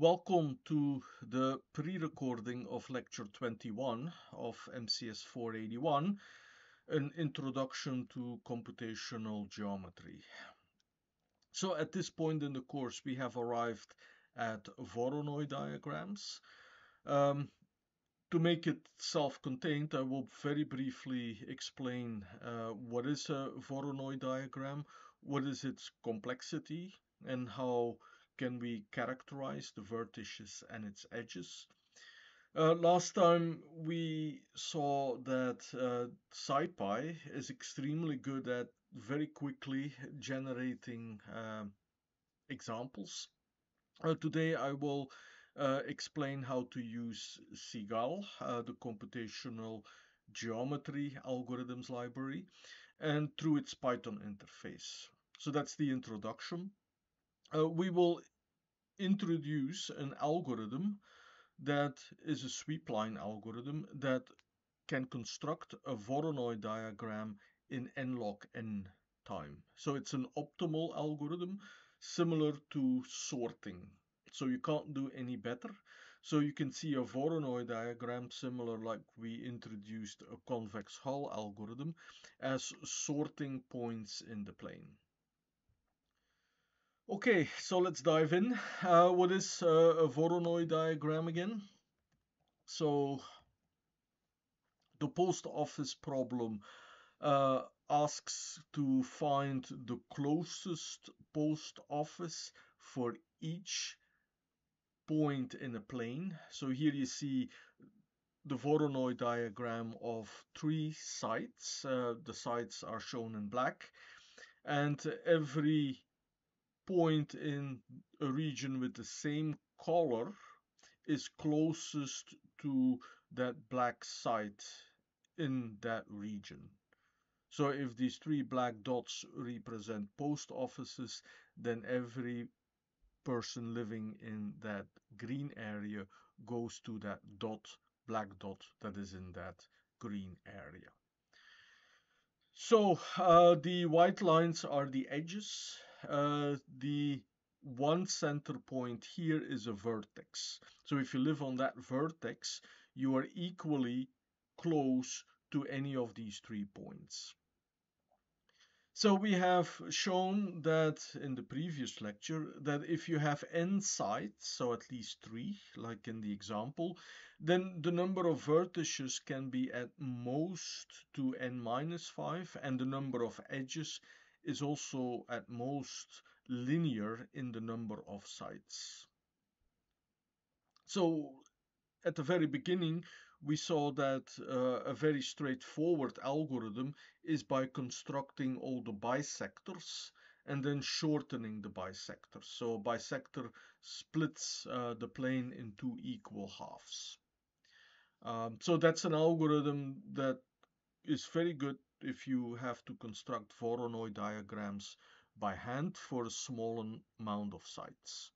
Welcome to the pre-recording of lecture 21 of MCS 481, an introduction to computational geometry. So at this point in the course, we have arrived at Voronoi diagrams. Um, to make it self-contained, I will very briefly explain uh, what is a Voronoi diagram, what is its complexity, and how can we characterize the vertices and its edges. Uh, last time we saw that uh, SciPy is extremely good at very quickly generating uh, examples. Today I will uh, explain how to use CGAL, uh, the computational geometry algorithms library, and through its Python interface. So that's the introduction. Uh, we will introduce an algorithm that is a sweep line algorithm that can construct a Voronoi diagram in n log n time. So it's an optimal algorithm similar to sorting. So you can't do any better. So you can see a Voronoi diagram similar like we introduced a convex hull algorithm as sorting points in the plane. Okay, so let's dive in. Uh, what is uh, a Voronoi diagram again? So the post office problem uh, asks to find the closest post office for each point in a plane. So here you see the Voronoi diagram of three sites. Uh, the sites are shown in black and every point in a region with the same color is closest to that black site in that region. So if these three black dots represent post offices, then every person living in that green area goes to that dot, black dot that is in that green area. So uh, the white lines are the edges uh, the one center point here is a vertex. So if you live on that vertex, you are equally close to any of these three points. So we have shown that in the previous lecture that if you have n sites, so at least three, like in the example, then the number of vertices can be at most to n minus 5 and the number of edges is also at most linear in the number of sites. So at the very beginning, we saw that uh, a very straightforward algorithm is by constructing all the bisectors and then shortening the bisector. So bisector splits uh, the plane in two equal halves. Um, so that's an algorithm that is very good if you have to construct Voronoi diagrams by hand for a small amount of sites.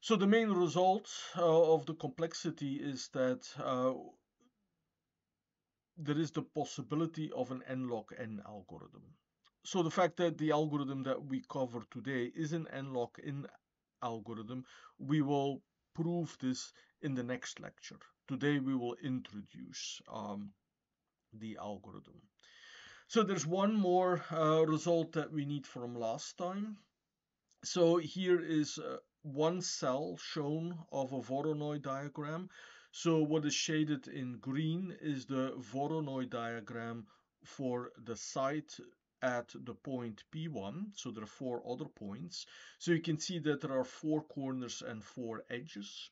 So the main result uh, of the complexity is that uh, there is the possibility of an n log n algorithm. So the fact that the algorithm that we cover today is an n log n algorithm, we will prove this in the next lecture. Today we will introduce um, the algorithm. So there's one more uh, result that we need from last time. So here is uh, one cell shown of a Voronoi diagram. So what is shaded in green is the Voronoi diagram for the site at the point P1. So there are four other points. So you can see that there are four corners and four edges.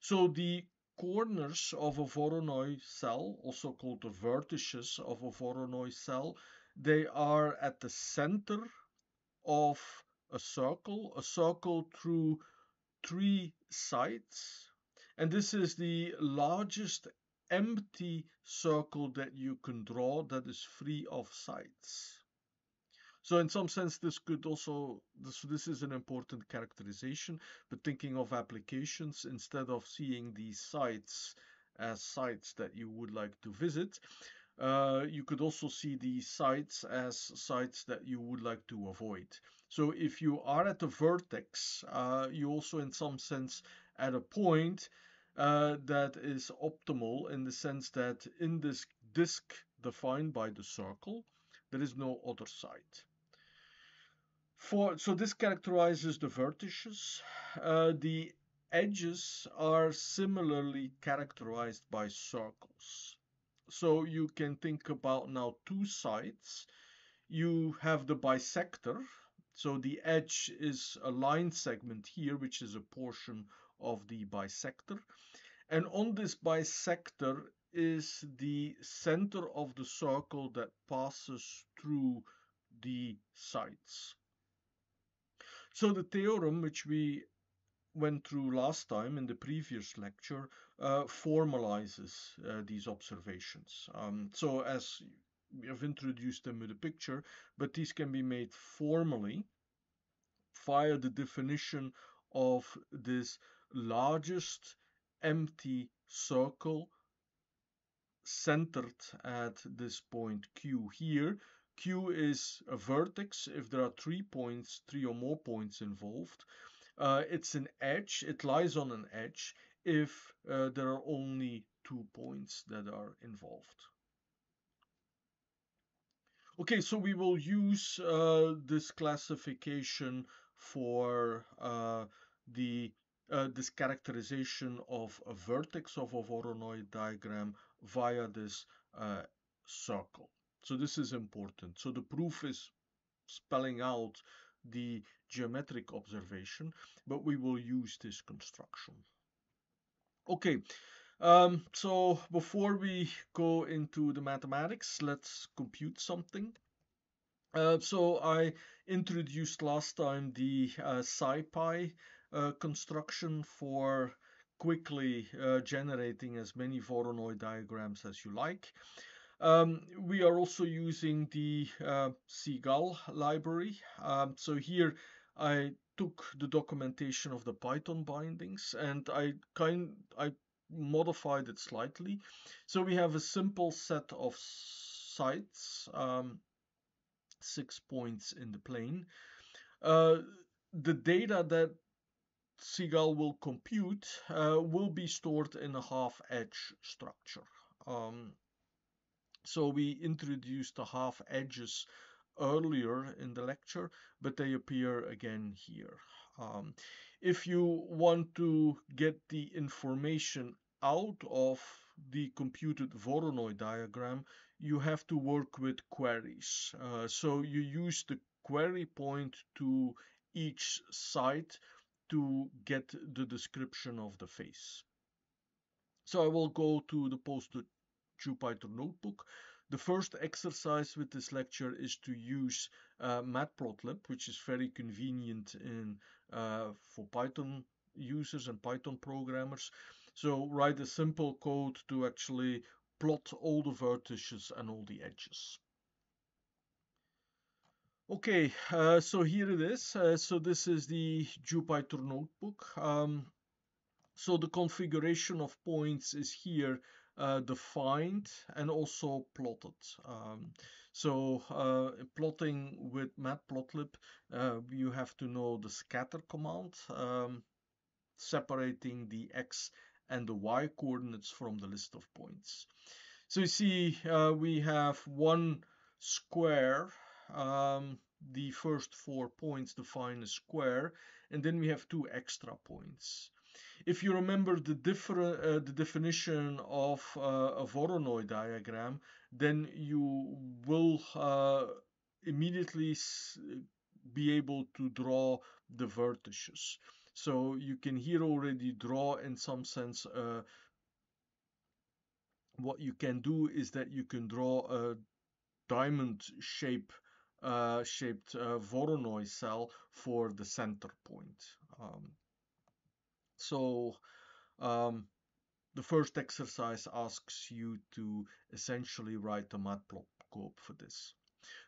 So the corners of a Voronoi cell, also called the vertices of a Voronoi cell, they are at the center of a circle, a circle through three sides. And this is the largest empty circle that you can draw that is free of sides. So in some sense, this could also, this, this is an important characterization, but thinking of applications, instead of seeing these sites as sites that you would like to visit, uh, you could also see these sites as sites that you would like to avoid. So if you are at a vertex, uh, you also in some sense at a point uh, that is optimal in the sense that in this disk defined by the circle, there is no other side. For, so this characterizes the vertices. Uh, the edges are similarly characterized by circles. So you can think about now two sides. You have the bisector. So the edge is a line segment here, which is a portion of the bisector. And on this bisector is the center of the circle that passes through the sides. So the theorem which we went through last time in the previous lecture uh, formalizes uh, these observations. Um, so as we have introduced them with a picture, but these can be made formally via the definition of this largest empty circle centered at this point Q here Q is a vertex if there are three points, three or more points involved. Uh, it's an edge, it lies on an edge if uh, there are only two points that are involved. Okay, so we will use uh, this classification for uh, the uh, this characterization of a vertex of a Voronoi diagram via this uh, circle. So this is important. So the proof is spelling out the geometric observation, but we will use this construction. Okay, um, so before we go into the mathematics, let's compute something. Uh, so I introduced last time the uh, SciPy uh, construction for quickly uh, generating as many Voronoi diagrams as you like. Um, we are also using the uh, CGAL library. Um, so here I took the documentation of the Python bindings and I kind I modified it slightly. So we have a simple set of sites, um, six points in the plane. Uh, the data that CGAL will compute uh, will be stored in a half edge structure. Um, so we introduced the half edges earlier in the lecture, but they appear again here. Um, if you want to get the information out of the computed Voronoi diagram, you have to work with queries. Uh, so you use the query point to each site to get the description of the face. So I will go to the posted Jupyter notebook. The first exercise with this lecture is to use uh, Matplotlib, which is very convenient in uh, for Python users and Python programmers. So write a simple code to actually plot all the vertices and all the edges. Okay, uh, so here it is. Uh, so this is the Jupyter notebook. Um, so the configuration of points is here uh, defined and also plotted. Um, so uh, plotting with Matplotlib, uh, you have to know the scatter command, um, separating the x and the y coordinates from the list of points. So you see uh, we have one square, um, the first four points define a square, and then we have two extra points if you remember the, different, uh, the definition of uh, a Voronoi diagram, then you will uh, immediately be able to draw the vertices. So you can here already draw in some sense uh, what you can do is that you can draw a diamond shape uh, shaped uh, Voronoi cell for the center point. Um, so um, the first exercise asks you to essentially write a matplotlib code for this.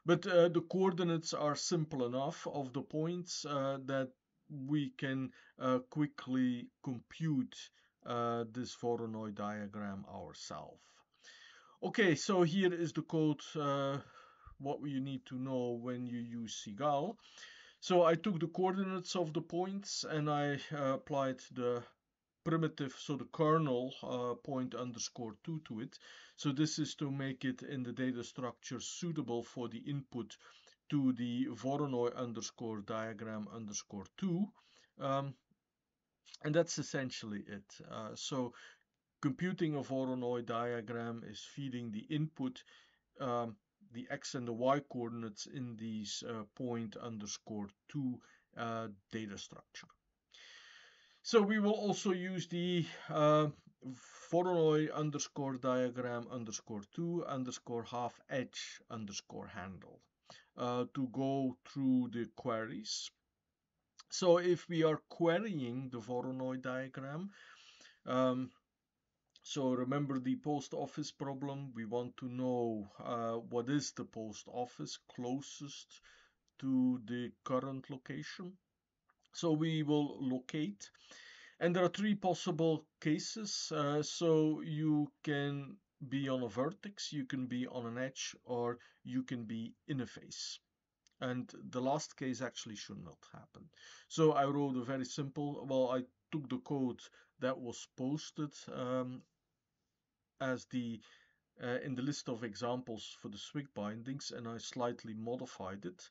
But uh, the coordinates are simple enough of the points uh, that we can uh, quickly compute uh, this Voronoi diagram ourselves. Okay, so here is the code, uh, what you need to know when you use CGAL. So I took the coordinates of the points and I uh, applied the primitive, so the kernel uh, point underscore 2 to it. So this is to make it in the data structure suitable for the input to the Voronoi underscore diagram underscore 2. Um, and that's essentially it. Uh, so computing a Voronoi diagram is feeding the input, um, the x and the y coordinates in these uh, point underscore 2 uh, data structure. So we will also use the uh, Voronoi underscore diagram underscore 2 underscore half edge underscore handle uh, to go through the queries. So if we are querying the Voronoi diagram, um, so remember the post office problem, we want to know uh, what is the post office closest to the current location. So we will locate and there are three possible cases. Uh, so you can be on a vertex, you can be on an edge, or you can be in a face. And the last case actually should not happen. So I wrote a very simple, well, I took the code that was posted um, as the uh, in the list of examples for the Swig bindings and I slightly modified it.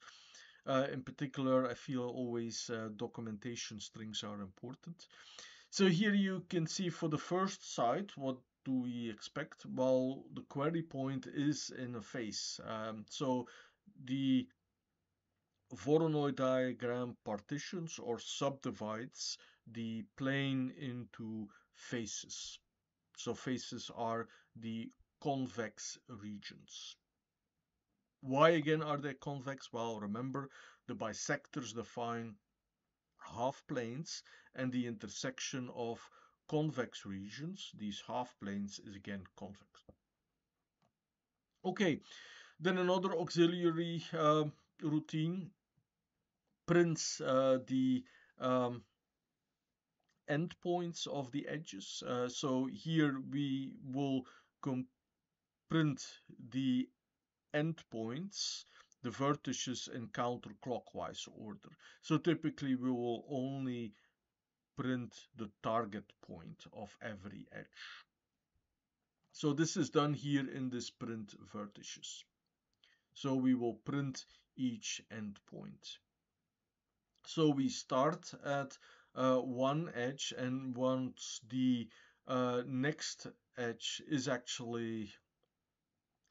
Uh, in particular, I feel always uh, documentation strings are important. So here you can see for the first site, what do we expect? Well, the query point is in a face. Um, so the Voronoi diagram partitions or subdivides the plane into faces. So faces are the convex regions. Why again are they convex? Well, remember the bisectors define half planes and the intersection of convex regions, these half planes, is again convex. Okay, then another auxiliary uh, routine prints uh, the um, endpoints of the edges. Uh, so here we will print the endpoints, the vertices in counterclockwise order. So typically we will only print the target point of every edge. So this is done here in this print vertices. So we will print each endpoint. So we start at uh, one edge and once the uh, next edge is actually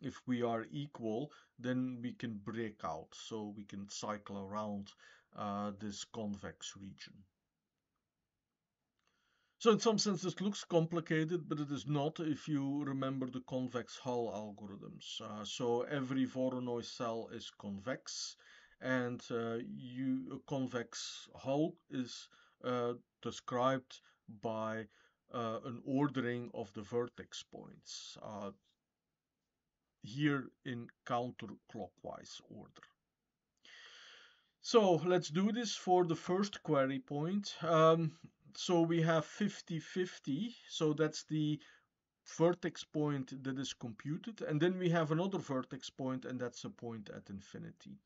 if we are equal then we can break out. So we can cycle around uh, this convex region. So in some sense this looks complicated but it is not if you remember the convex hull algorithms. Uh, so every Voronoi cell is convex and uh, you a convex hull is described by uh, an ordering of the vertex points uh, here in counterclockwise order. So let's do this for the first query point. Um, so we have 50-50, so that's the vertex point that is computed and then we have another vertex point and that's a point at infinity.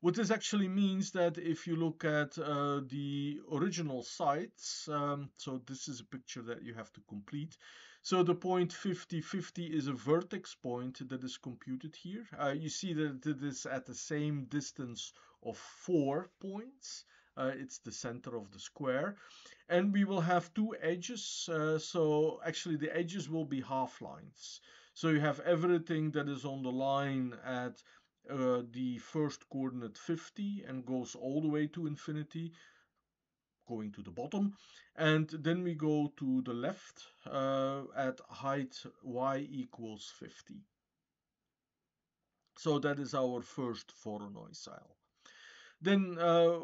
What this actually means that if you look at uh, the original sites, um, so this is a picture that you have to complete. So the point 50, 50 is a vertex point that is computed here. Uh, you see that it is at the same distance of four points. Uh, it's the center of the square. And we will have two edges. Uh, so actually the edges will be half lines. So you have everything that is on the line at uh, the first coordinate 50 and goes all the way to infinity going to the bottom and then we go to the left uh, at height y equals 50 so that is our first Voronoi cell then uh,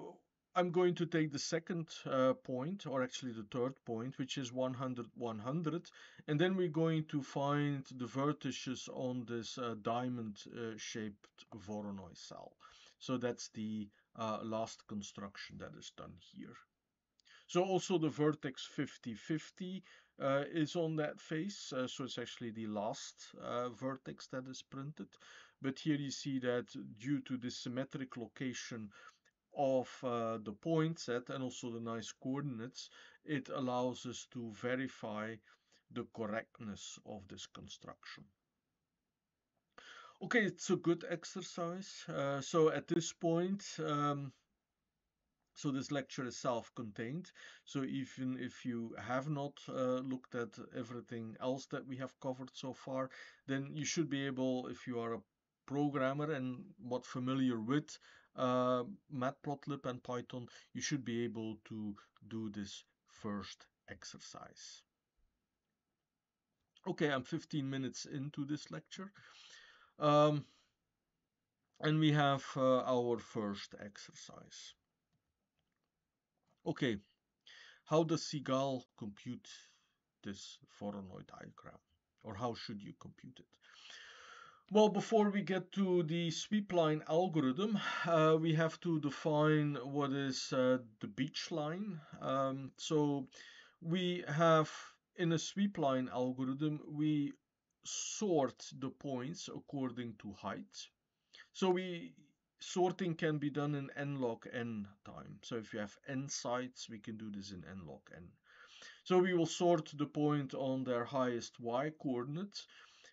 I'm going to take the second uh, point, or actually the third point, which is 100, 100, and then we're going to find the vertices on this uh, diamond-shaped uh, Voronoi cell. So that's the uh, last construction that is done here. So also the vertex 50-50 uh, is on that face, uh, so it's actually the last vertex that is printed. But here you see that due to the symmetric location of uh, the point set and also the nice coordinates, it allows us to verify the correctness of this construction. Okay, it's a good exercise. Uh, so at this point, um, so this lecture is self-contained. So even if you have not uh, looked at everything else that we have covered so far, then you should be able, if you are a programmer and what familiar with uh, Matplotlib and Python, you should be able to do this first exercise. Okay, I'm 15 minutes into this lecture. Um, and we have uh, our first exercise. Okay, how does CGAL compute this Voronoi diagram? Or how should you compute it? Well, before we get to the sweep-line algorithm, uh, we have to define what is uh, the beach line. Um, so we have, in a sweep-line algorithm, we sort the points according to height. So we sorting can be done in n log n time. So if you have n sites, we can do this in n log n. So we will sort the point on their highest y coordinates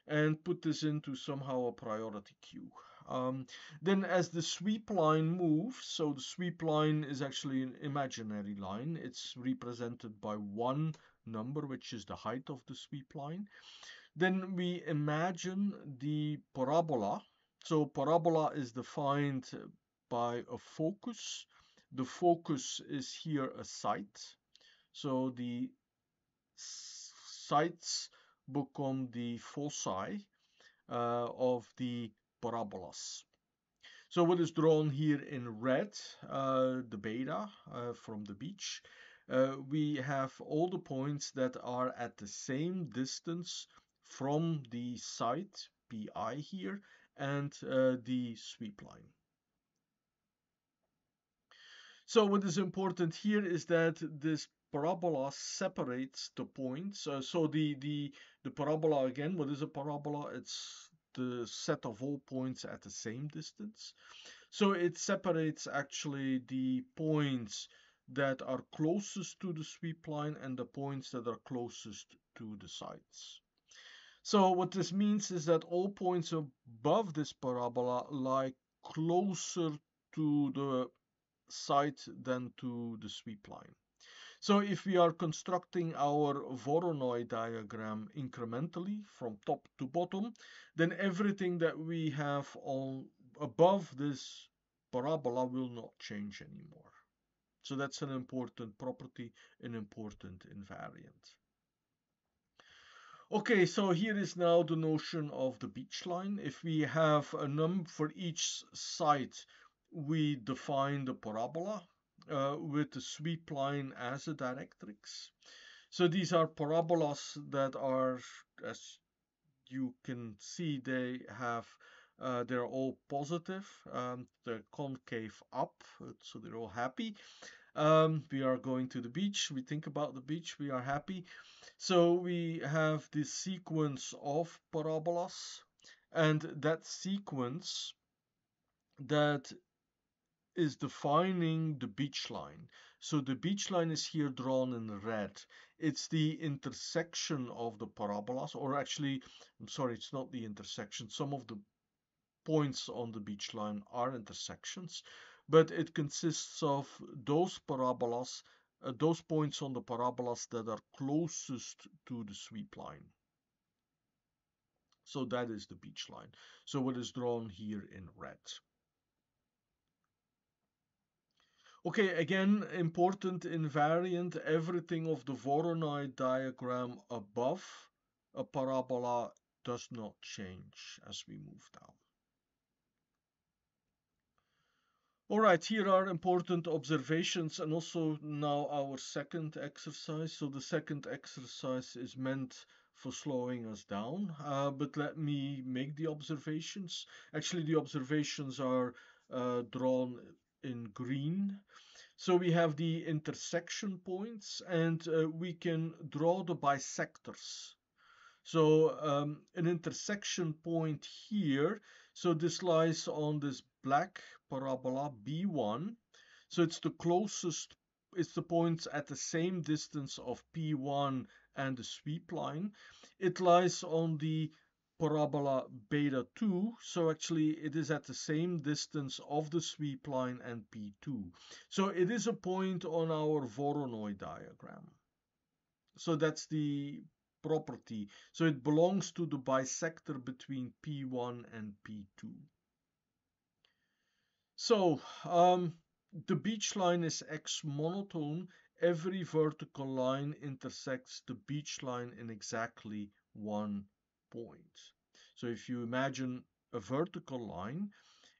and put this into somehow a priority queue. Um, then as the sweep line moves, so the sweep line is actually an imaginary line. It's represented by one number, which is the height of the sweep line. Then we imagine the parabola, so parabola is defined by a focus. The focus is here a site. So the sites become the foci uh, of the parabolas. So what is drawn here in red, uh, the beta uh, from the beach, uh, we have all the points that are at the same distance from the site pi here and uh, the sweep line. So what is important here is that this parabola separates the points. Uh, so the, the, the parabola again, what is a parabola? It's the set of all points at the same distance. So it separates actually the points that are closest to the sweep line and the points that are closest to the sides. So what this means is that all points above this parabola lie closer to the site than to the sweep line. So if we are constructing our Voronoi diagram incrementally from top to bottom, then everything that we have on above this parabola will not change anymore. So that's an important property, an important invariant. Okay, so here is now the notion of the beach line. If we have a number for each site, we define the parabola uh, with the sweep line as a directrix. So these are parabolas that are, as you can see, they have uh, they're all positive. Um, they're concave up, so they're all happy. Um, we are going to the beach. We think about the beach. We are happy. So we have this sequence of parabolas and that sequence that is defining the beach line. So the beach line is here drawn in red. It's the intersection of the parabolas, or actually, I'm sorry, it's not the intersection. Some of the points on the beach line are intersections, but it consists of those parabolas uh, those points on the parabolas that are closest to the sweep line. So that is the beach line. So what is drawn here in red. Okay, again, important invariant, everything of the Voronoi diagram above a parabola does not change as we move down. All right, here are important observations and also now our second exercise. So the second exercise is meant for slowing us down, uh, but let me make the observations. Actually, the observations are uh, drawn in green. So we have the intersection points and uh, we can draw the bisectors. So um, an intersection point here, so this lies on this black parabola B1. So it's the closest, it's the points at the same distance of P1 and the sweep line. It lies on the parabola beta 2 so actually it is at the same distance of the sweep line and P2 so it is a point on our Voronoi diagram. So that's the property. So it belongs to the bisector between P1 and P2 so um, the beach line is x monotone. Every vertical line intersects the beach line in exactly one point. So if you imagine a vertical line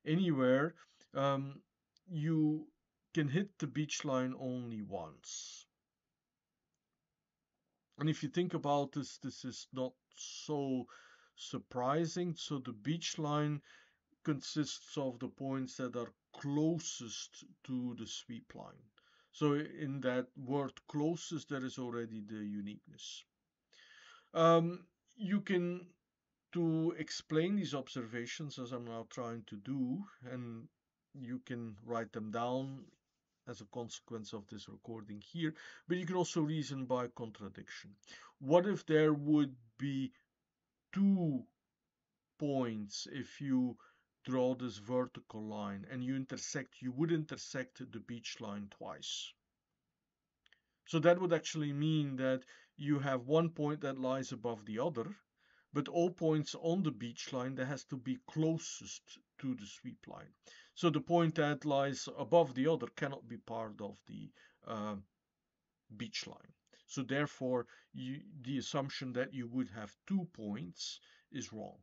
anywhere, um, you can hit the beach line only once. And if you think about this, this is not so surprising. So the beach line consists of the points that are closest to the sweep line. So in that word closest, there is already the uniqueness. Um, you can, to explain these observations, as I'm now trying to do, and you can write them down as a consequence of this recording here, but you can also reason by contradiction. What if there would be two points if you draw this vertical line and you intersect, you would intersect the beach line twice. So that would actually mean that you have one point that lies above the other, but all points on the beach line that has to be closest to the sweep line. So the point that lies above the other cannot be part of the uh, beach line. So therefore, you, the assumption that you would have two points is wrong.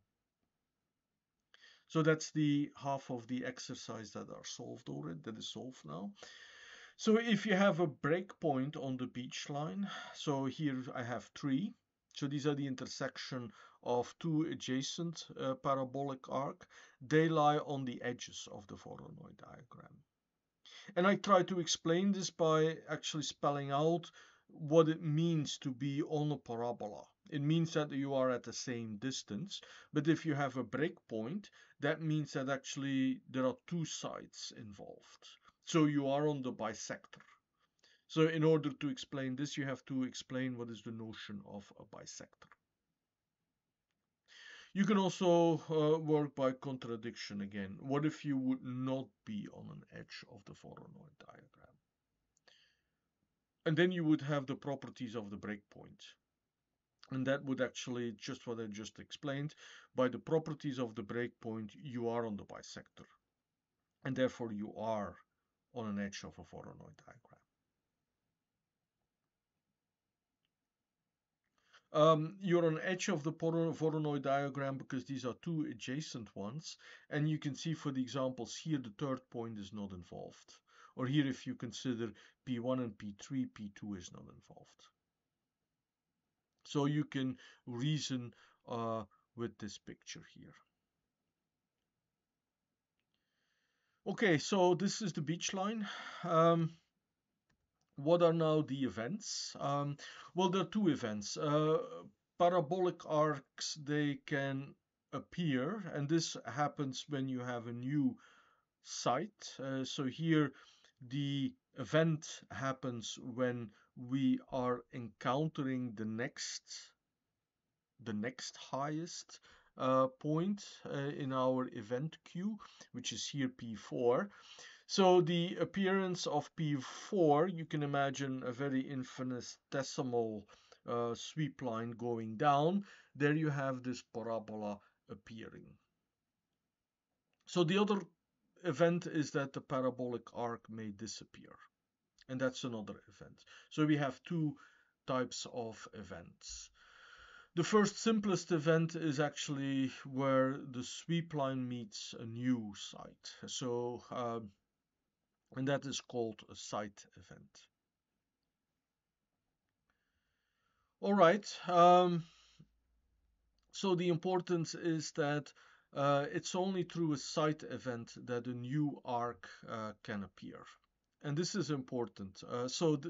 So that's the half of the exercise that are solved already, that is solved now. So if you have a breakpoint on the beach line, so here I have three. So these are the intersection of two adjacent uh, parabolic arc. They lie on the edges of the Voronoi diagram. And I try to explain this by actually spelling out what it means to be on a parabola. It means that you are at the same distance, but if you have a breakpoint, that means that actually there are two sides involved. So you are on the bisector. So in order to explain this, you have to explain what is the notion of a bisector. You can also uh, work by contradiction again. What if you would not be on an edge of the Voronoi diagram? And then you would have the properties of the breakpoint. And that would actually, just what I just explained, by the properties of the breakpoint, you are on the bisector. And therefore you are on an edge of a Voronoi diagram. Um, you're on edge of the Voronoi diagram because these are two adjacent ones. And you can see for the examples here, the third point is not involved. Or here, if you consider P1 and P3, P2 is not involved. So you can reason uh, with this picture here. Okay, so this is the beach line. Um, what are now the events? Um, well, there are two events. Uh, parabolic arcs, they can appear, and this happens when you have a new site. Uh, so here, the event happens when we are encountering the next the next highest uh, point uh, in our event queue, which is here P4. So the appearance of P4, you can imagine a very infinitesimal uh, sweep line going down. There you have this parabola appearing. So the other event is that the parabolic arc may disappear. And that's another event. So we have two types of events. The first simplest event is actually where the sweep line meets a new site. So, um, and that is called a site event. All right. Um, so the importance is that uh, it's only through a site event that a new arc uh, can appear and this is important. Uh, so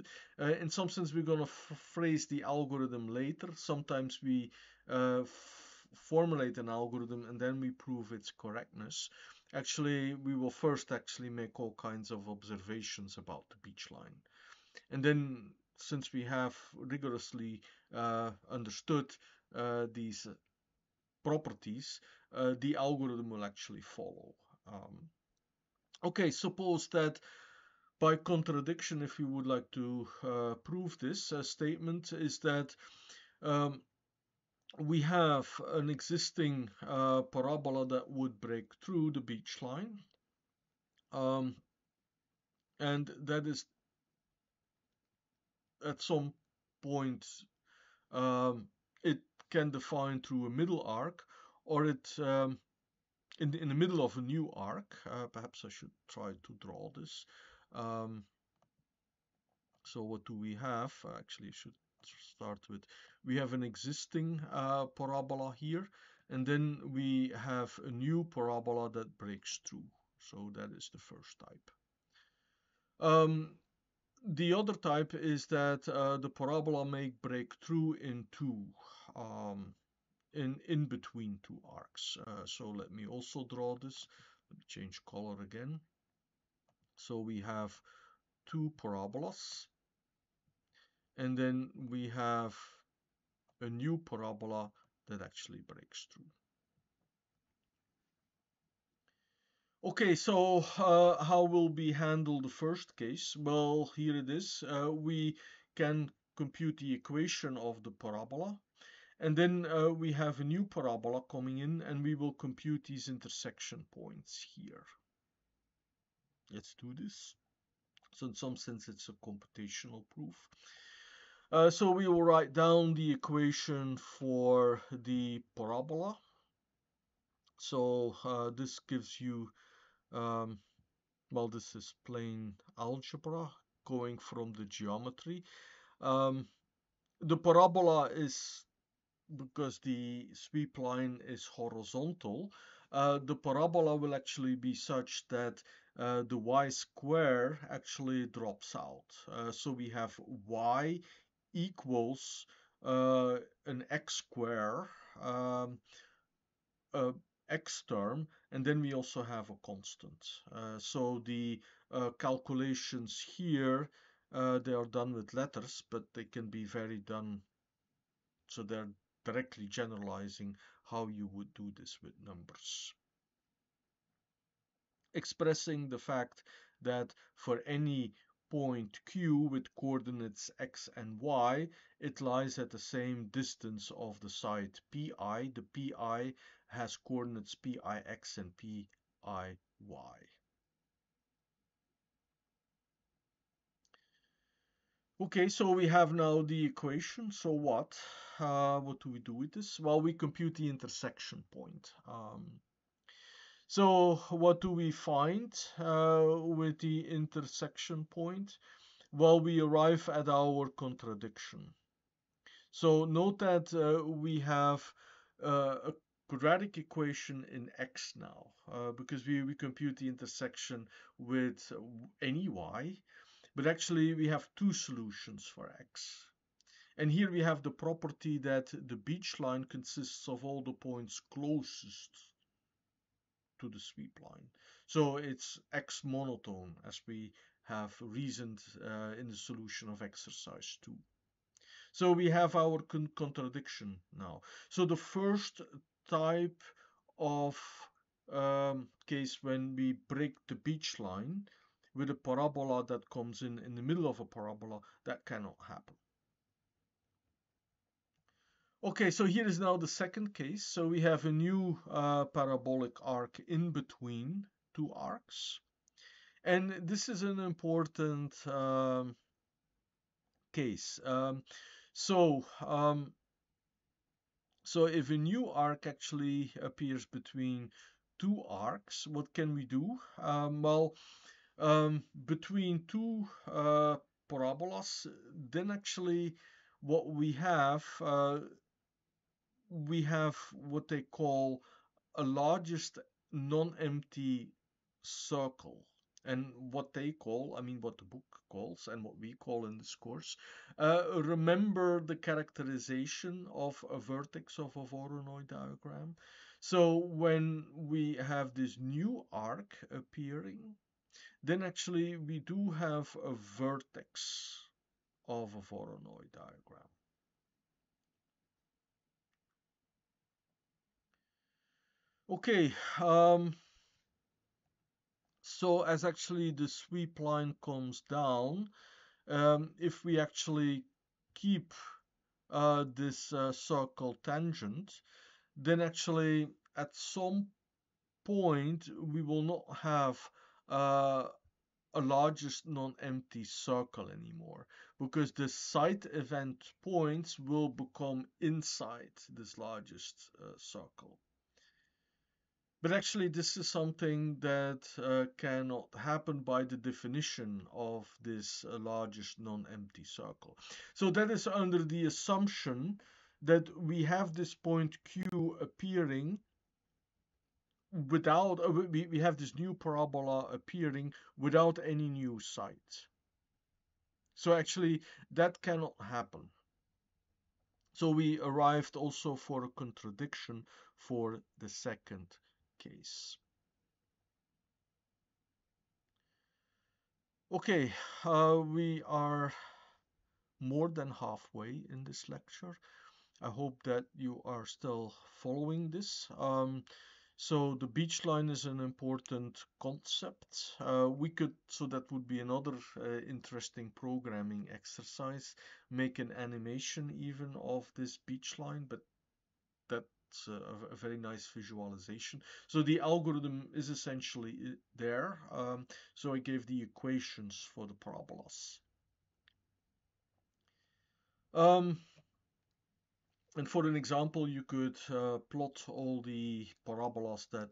uh, in some sense, we're going to phrase the algorithm later. Sometimes we uh, formulate an algorithm and then we prove its correctness. actually we will first actually make all kinds of observations about the beach line. And then since we have rigorously uh, understood uh, these properties, uh, the algorithm will actually follow. Um, okay, suppose that by contradiction, if you would like to uh, prove this statement, is that um, we have an existing uh, parabola that would break through the beach line. Um, and that is at some point um, it can define through a middle arc or it um, in, the, in the middle of a new arc. Uh, perhaps I should try to draw this. Um, so what do we have? I actually should start with we have an existing uh, parabola here and then we have a new parabola that breaks through. So that is the first type. Um, the other type is that uh, the parabola may break through in two um, in in between two arcs. Uh, so let me also draw this. Let me change color again so we have two parabolas and then we have a new parabola that actually breaks through. Okay, so uh, how will we handle the first case? Well, here it is. Uh, we can compute the equation of the parabola. And then uh, we have a new parabola coming in and we will compute these intersection points here. Let's do this. So in some sense it's a computational proof. Uh, so we will write down the equation for the parabola. So uh, this gives you, um, well, this is plain algebra going from the geometry. Um, the parabola is, because the sweep line is horizontal, uh, the parabola will actually be such that uh, the y square actually drops out. Uh, so we have y equals uh, an x square um, x term and then we also have a constant. Uh, so the uh, calculations here they are done with letters but they can be very done. So they're directly generalizing how you would do this with numbers expressing the fact that for any point Q with coordinates x and y, it lies at the same distance of the side pi. The pi has coordinates pix and piy. Okay, so we have now the equation. So what? Uh, what do we do with this? Well, we compute the intersection point. Um, so what do we find uh, with the intersection point? Well, we arrive at our contradiction. So note that uh, we have uh, a quadratic equation in x now uh, because we, we compute the intersection with any y but actually we have two solutions for x and here we have the property that the beach line consists of all the points closest to the sweep line. So it's x monotone as we have reasoned uh, in the solution of exercise 2. So we have our con contradiction now. So the first type of um, case when we break the beach line with a parabola that comes in in the middle of a parabola, that cannot happen. Okay, so here is now the second case. So we have a new uh, parabolic arc in between two arcs. And this is an important um, case. Um, so, um, so if a new arc actually appears between two arcs, what can we do? Um, well, um, between two uh, parabolas, then actually what we have uh, we have what they call a largest non-empty circle and what they call, I mean what the book calls and what we call in this course. Uh, remember the characterization of a vertex of a Voronoi diagram. So when we have this new arc appearing, then actually we do have a vertex of a Voronoi diagram. Okay, um, so as actually the sweep line comes down, um, if we actually keep uh, this uh, circle tangent, then actually at some point we will not have uh, a largest non-empty circle anymore because the site event points will become inside this largest uh, circle. But actually, this is something that uh, cannot happen by the definition of this uh, largest non-empty circle. So that is under the assumption that we have this point Q appearing without, uh, we, we have this new parabola appearing without any new site. So actually, that cannot happen. So we arrived also for a contradiction for the second case. Okay, uh, we are more than halfway in this lecture. I hope that you are still following this. Um, so the beach line is an important concept. Uh, we could, so that would be another uh, interesting programming exercise, make an animation even of this beach line, but that a, a, very nice visualization. So the algorithm is essentially uh, there. Um, so I gave the equations for the parabolas. Um, and for an example, you could uh, plot all the parabolas that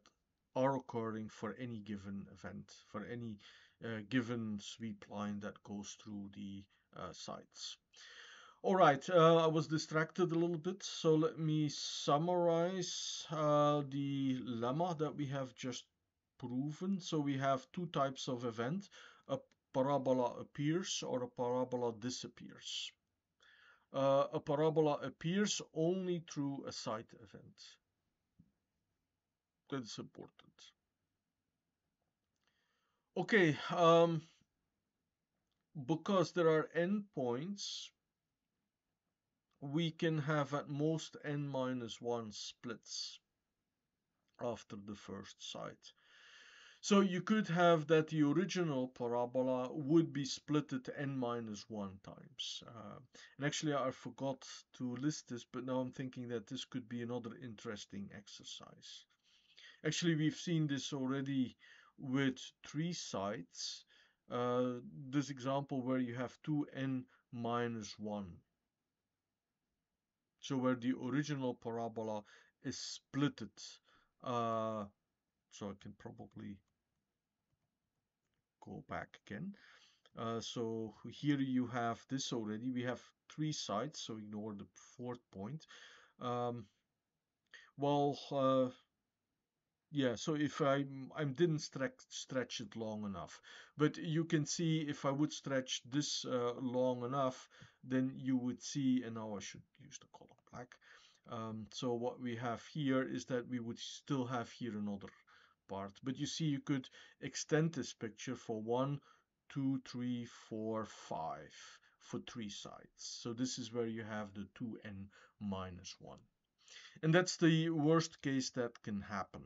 are occurring for any given event, for any uh, given sweep line that goes through the uh, sites. All right, uh, I was distracted a little bit, so let me summarize uh, the lemma that we have just proven. So we have two types of event, a parabola appears or a parabola disappears. Uh, a parabola appears only through a site event. That's important. Okay, um, because there are endpoints, we can have at most n minus 1 splits after the first site. So you could have that the original parabola would be split at n minus 1 times. Uh, and actually I forgot to list this, but now I'm thinking that this could be another interesting exercise. Actually, we've seen this already with three sites. Uh, this example where you have 2n minus 1 so where the original parabola is splitted uh, so I can probably go back again. Uh, so here you have this already. We have three sides so ignore the fourth point. Um, well uh, yeah so if I I didn't stretch stretch it long enough. But you can see if I would stretch this uh, long enough then you would see and now I should use the color black. Um, so what we have here is that we would still have here another part. But you see you could extend this picture for one two three four five for three sides. So this is where you have the 2n minus 1 and that's the worst case that can happen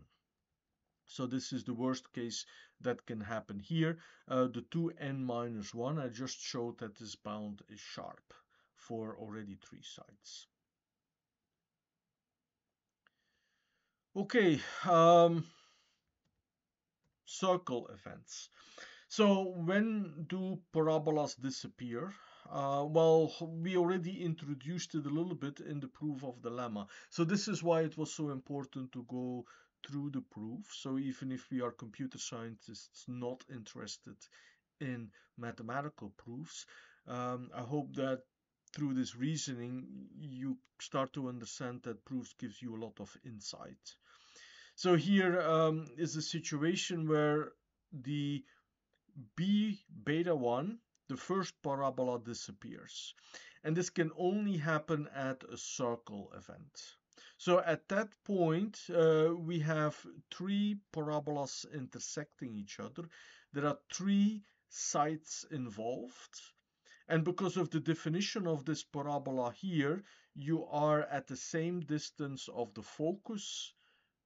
so this is the worst case that can happen here. Uh, the 2n minus 1, I just showed that this bound is sharp for already three sides. Okay, um, circle events. So when do parabolas disappear? Uh, well, we already introduced it a little bit in the proof of the lemma. So this is why it was so important to go through the proof. So even if we are computer scientists not interested in mathematical proofs, um, I hope that through this reasoning you start to understand that proofs gives you a lot of insight. So here um, is a situation where the b beta 1, the first parabola disappears. And this can only happen at a circle event. So at that point, uh, we have three parabolas intersecting each other. There are three sites involved. And because of the definition of this parabola here, you are at the same distance of the focus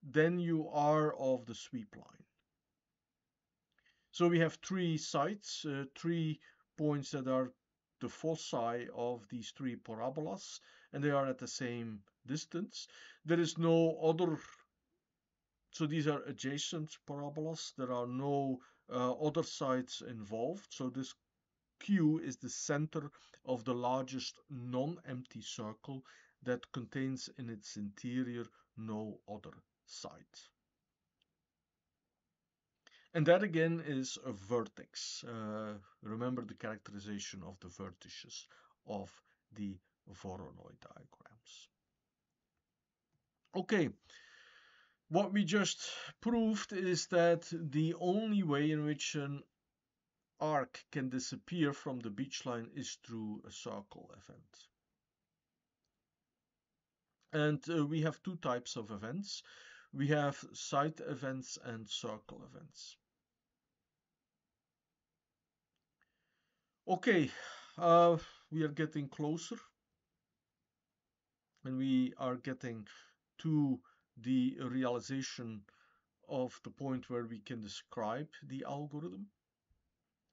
than you are of the sweep line. So we have three sites, uh, three points that are the foci of these three parabolas, and they are at the same distance. There is no other, so these are adjacent parabolas. There are no uh, other sites involved. So this Q is the center of the largest non-empty circle that contains in its interior no other site. And that again is a vertex. Uh, remember the characterization of the vertices of the Voronoi diagrams. Okay, what we just proved is that the only way in which an arc can disappear from the beach line is through a circle event. And uh, we have two types of events. We have site events and circle events. Okay, uh, we are getting closer and we are getting to the realization of the point where we can describe the algorithm.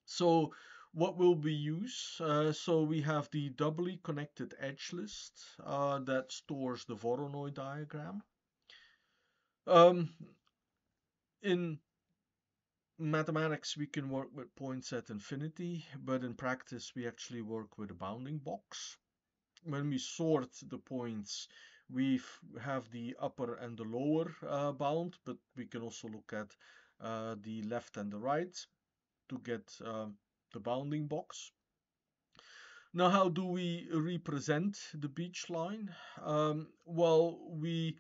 So what will we use? Uh, so we have the doubly connected edge list uh, that stores the Voronoi diagram. Um, in mathematics, we can work with points at infinity, but in practice, we actually work with a bounding box. When we sort the points, we have the upper and the lower uh, bound, but we can also look at uh, the left and the right to get um, the bounding box. Now, how do we represent the beach line? Um, well, we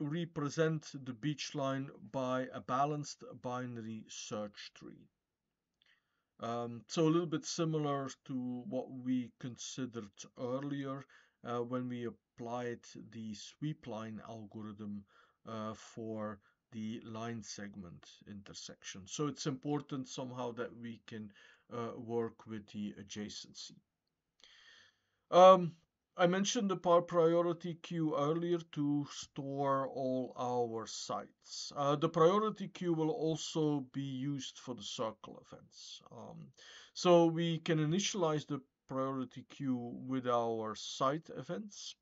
represent the beach line by a balanced binary search tree. Um, so a little bit similar to what we considered earlier uh, when we applied the sweep line algorithm uh, for the line segment intersection. So it's important somehow that we can uh, work with the adjacency. Um, I mentioned the priority queue earlier to store all our sites. Uh, the priority queue will also be used for the circle events. Um, so we can initialize the priority queue with our site events,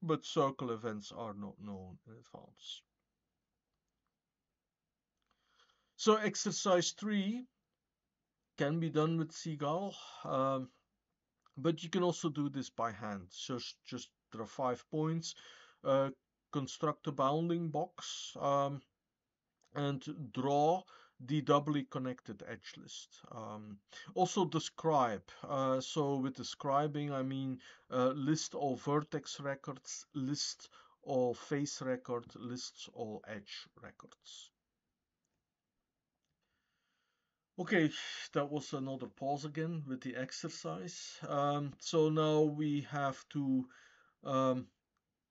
but circle events are not known in advance. So exercise 3 can be done with CGAL. Um, but you can also do this by hand. So just there are five points. Uh, construct a bounding box um, and draw the doubly connected edge list. Um, also describe. Uh, so with describing, I mean uh, list all vertex records, list all face record, lists all edge records. Okay, that was another pause again with the exercise. Um, so now we have to, um,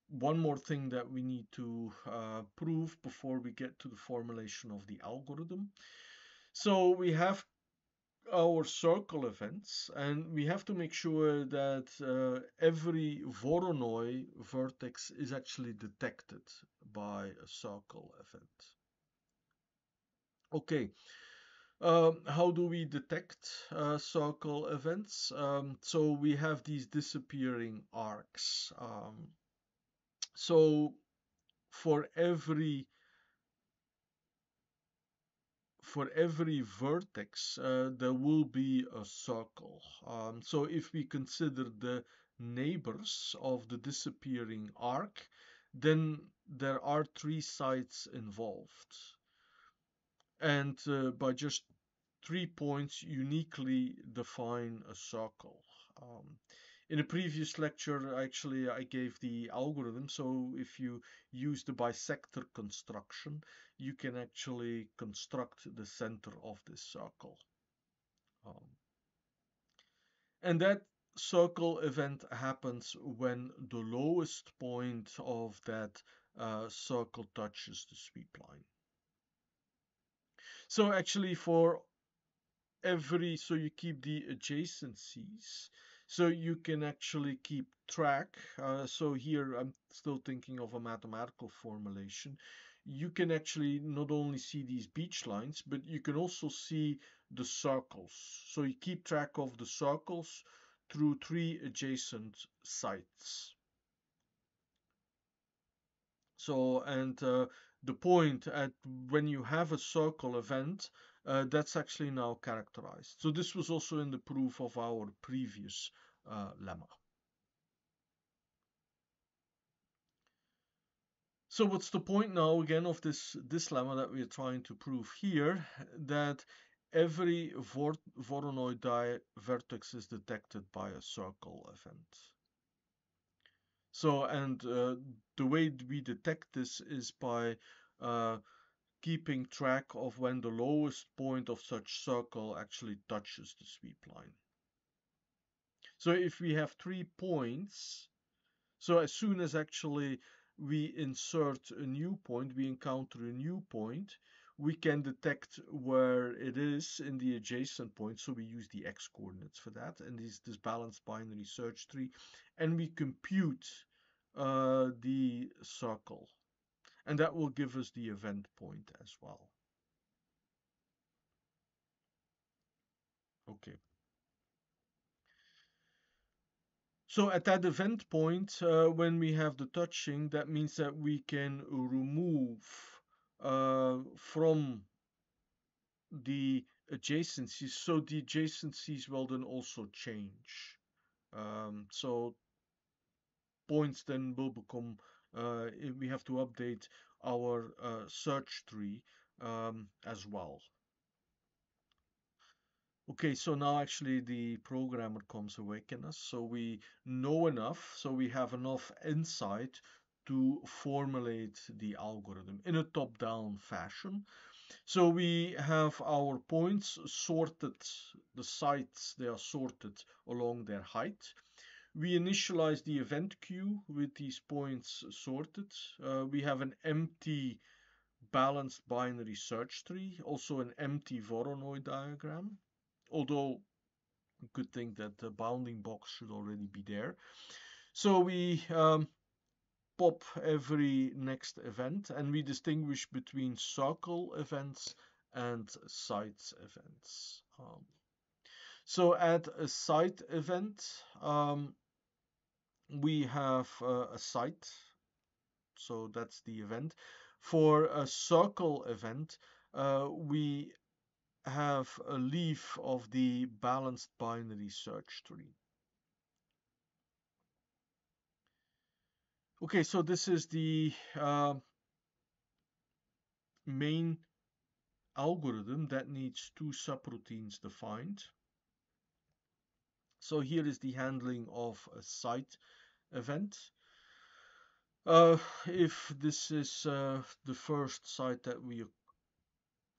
one more thing that we need to uh, prove before we get to the formulation of the algorithm. So we have our circle events and we have to make sure that uh, every Voronoi vertex is actually detected by a circle event. Okay, um, how do we detect uh, circle events? Um, so we have these disappearing arcs. Um, so for every for every vertex, uh, there will be a circle. Um, so if we consider the neighbors of the disappearing arc, then there are three sites involved. And uh, by just three points uniquely define a circle. Um, in a previous lecture, actually, I gave the algorithm. So if you use the bisector construction, you can actually construct the center of this circle. Um, and that circle event happens when the lowest point of that uh, circle touches the sweep line. So actually for every, so you keep the adjacencies, so you can actually keep track. Uh, so here I'm still thinking of a mathematical formulation. You can actually not only see these beach lines, but you can also see the circles. So you keep track of the circles through three adjacent sites. So, and uh, the point at when you have a circle event, uh, that's actually now characterized. So this was also in the proof of our previous uh, lemma. So what's the point now again of this, this lemma that we're trying to prove here? That every Voronoi vertex is detected by a circle event. So, and uh, the way we detect this is by uh, keeping track of when the lowest point of such circle actually touches the sweep line. So if we have three points, so as soon as actually we insert a new point, we encounter a new point, we can detect where it is in the adjacent point. So we use the x coordinates for that and this, this balanced binary search tree. And we compute uh, the circle. And that will give us the event point as well. Okay. So at that event point, uh, when we have the touching, that means that we can remove uh, from the adjacencies. So the adjacencies will then also change. Um, so points then will become, uh, we have to update our uh, search tree um, as well. Okay, so now actually the programmer comes awake in us. So we know enough, so we have enough insight to formulate the algorithm in a top-down fashion. So we have our points sorted, the sites, they are sorted along their height. We initialize the event queue with these points sorted. Uh, we have an empty balanced binary search tree, also an empty Voronoi diagram, although you could think that the bounding box should already be there. So we um, pop every next event and we distinguish between circle events and site events. Um, so at a site event, um, we have uh, a site, so that's the event. For a circle event, uh, we have a leaf of the balanced binary search tree. Okay, so this is the uh, main algorithm that needs two subroutines defined. So here is the handling of a site event. Uh, if this is uh, the first site that we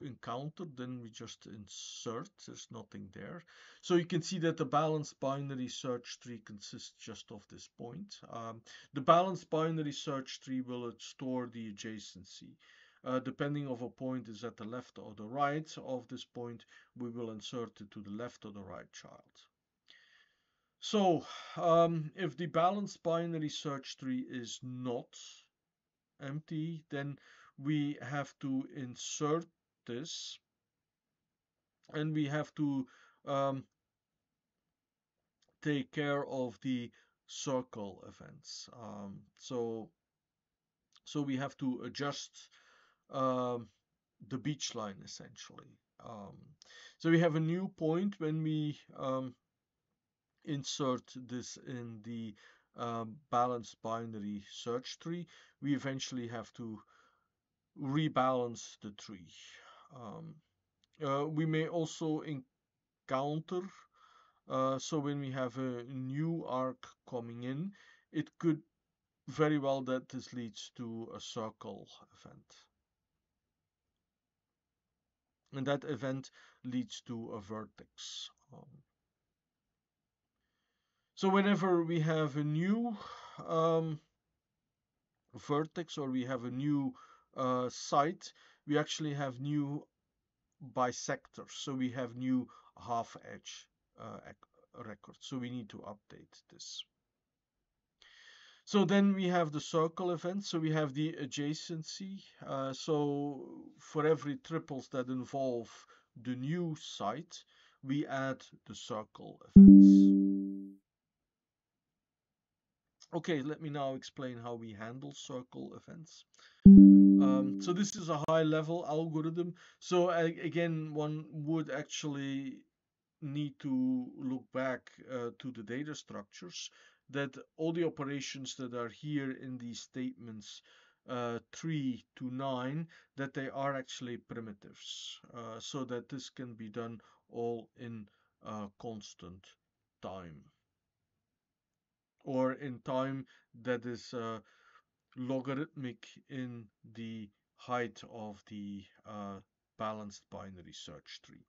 encountered, then we just insert, there's nothing there. So you can see that the balanced binary search tree consists just of this point. Um, the balanced binary search tree will store the adjacency. Uh, depending of a point is at the left or the right of this point, we will insert it to the left or the right child. So um, if the balanced binary search tree is not empty, then we have to insert this and we have to um, take care of the circle events. Um, so, so we have to adjust um, the beach line essentially. Um, so we have a new point when we um, insert this in the um, balanced binary search tree. We eventually have to rebalance the tree. Um, uh, we may also encounter, uh, so when we have a new arc coming in, it could very well that this leads to a circle event. And that event leads to a vertex. Um, So whenever we have a new um, vertex or we have a new uh, site, we actually have new bisectors. So we have new half edge uh, records. So we need to update this. So then we have the circle event. So we have the adjacency. Uh, so for every triples that involve the new site, we add the circle events. Okay, let me now explain how we handle circle events. Um, so this is a high level algorithm. So again, one would actually need to look back uh, to the data structures that all the operations that are here in these statements uh, 3 to 9 that they are actually primitives uh, so that this can be done all in constant time or in time that is uh, logarithmic in the height of the uh, balanced binary search tree.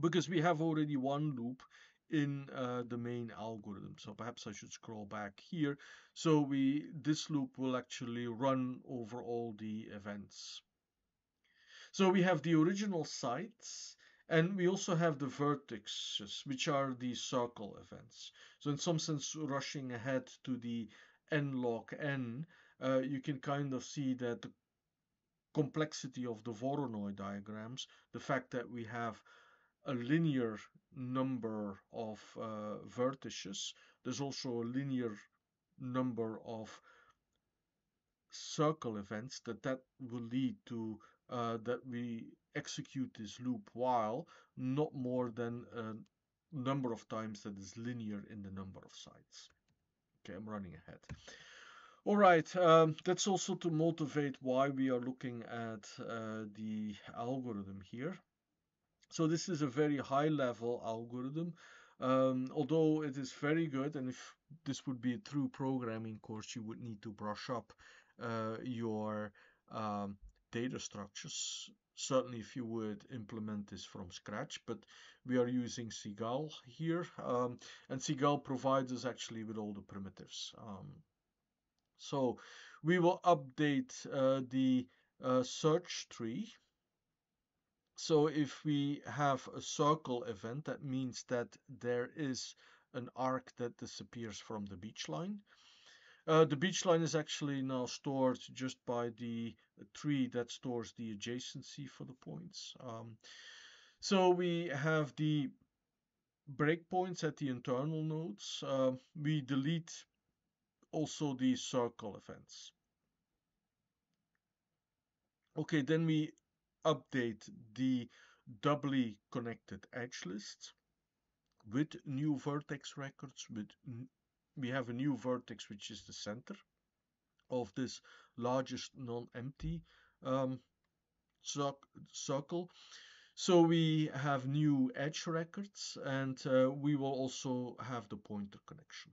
Because we have already one loop in uh, the main algorithm. So perhaps I should scroll back here. So we this loop will actually run over all the events. So we have the original sites and we also have the vertices, which are the circle events. So in some sense, rushing ahead to the n log n, uh, you can kind of see that the complexity of the Voronoi diagrams, the fact that we have a linear number of uh, vertices, there's also a linear number of circle events that that will lead to uh, that we execute this loop while not more than a number of times that is linear in the number of sites. Okay, I'm running ahead. All right, um, that's also to motivate why we are looking at uh, the algorithm here. So this is a very high level algorithm, um, although it is very good. And if this would be a true programming course, you would need to brush up uh, your um, data structures. Certainly if you would implement this from scratch, but we are using CGAL here. Um, and CGAL provides us actually with all the primitives. Um, so we will update uh, the uh, search tree. So if we have a circle event, that means that there is an arc that disappears from the beach line. Uh, the beach line is actually now stored just by the tree that stores the adjacency for the points. Um, so we have the breakpoints at the internal nodes. Uh, we delete also the circle events. Okay, then we update the doubly connected edge list with new vertex records with we have a new vertex which is the center of this largest non-empty um, circle. So we have new edge records and uh, we will also have the pointer connection.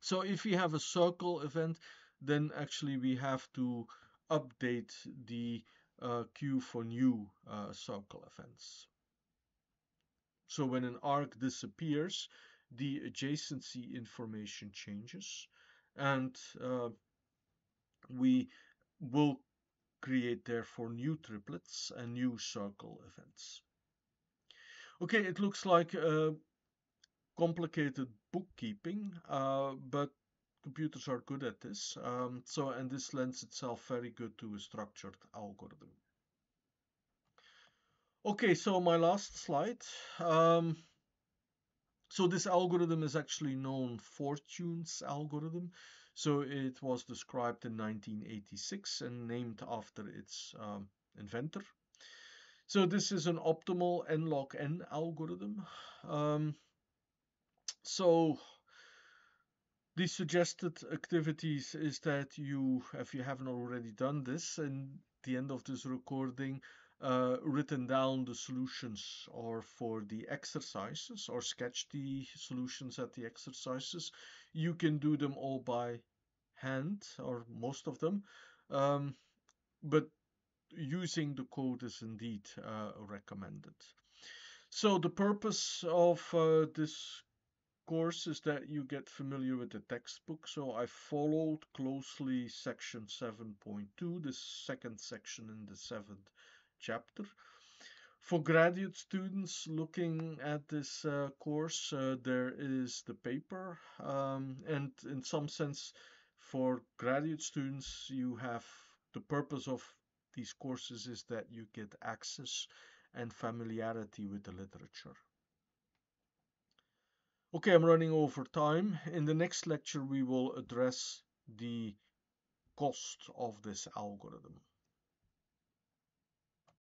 So if we have a circle event, then actually we have to update the uh, queue for new uh, circle events. So when an arc disappears, the adjacency information changes and uh, we will create therefore new triplets and new circle events. Okay, it looks like a complicated bookkeeping, uh, but computers are good at this. Um, so, and this lends itself very good to a structured algorithm. Okay, so my last slide. Um, so this algorithm is actually known Fortune's algorithm. So it was described in 1986 and named after its um, inventor. So this is an optimal n log n algorithm. Um, so the suggested activities is that you, if you haven't already done this, in the end of this recording, uh, written down the solutions or for the exercises or sketch the solutions at the exercises. You can do them all by hand or most of them, um, but using the code is indeed uh, recommended. So the purpose of uh, this course is that you get familiar with the textbook. So I followed closely section 7.2, the second section in the seventh chapter. For graduate students looking at this uh, course, uh, there is the paper, um, and in some sense, for graduate students, you have the purpose of these courses is that you get access and familiarity with the literature. Okay, I'm running over time. In the next lecture, we will address the cost of this algorithm.